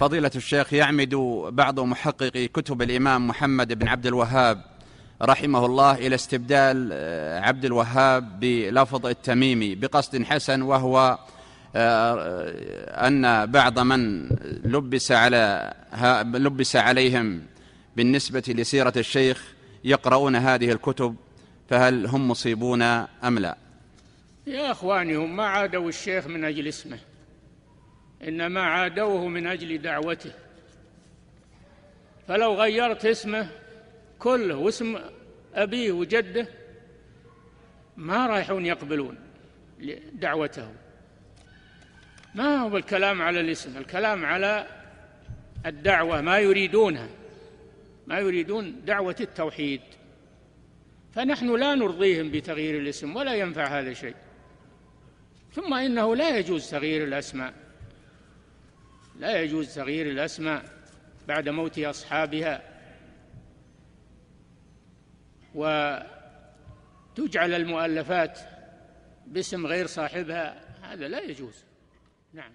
فضيلة الشيخ يعمد بعض محققي كتب الإمام محمد بن عبد الوهاب رحمه الله إلى استبدال آه، عبد الوهاب بلفظ التميمي بقصد حسن وهو آه، أن بعض من لبس على لبس عليهم بالنسبة لسيرة الشيخ يقرؤون هذه الكتب فهل هم مصيبون أم لا؟ يا أخواني هم ما عادوا الشيخ من أجل اسمه. إنما عادوه من أجل دعوته. فلو غيرت اسمه كله واسم أبيه وجده ما رايحون يقبلون دعوته ما هو الكلام على الاسم الكلام على الدعوة ما يريدونها. ما يريدون دعوة التوحيد. فنحن لا نرضيهم بتغيير الاسم ولا ينفع هذا شيء. ثم إنه لا يجوز تغيير الأسماء. لا يجوز تغيير الأسماء بعد موت أصحابها. وتجعل المؤلفات باسم غير صاحبها. هذا لا يجوز. نعم.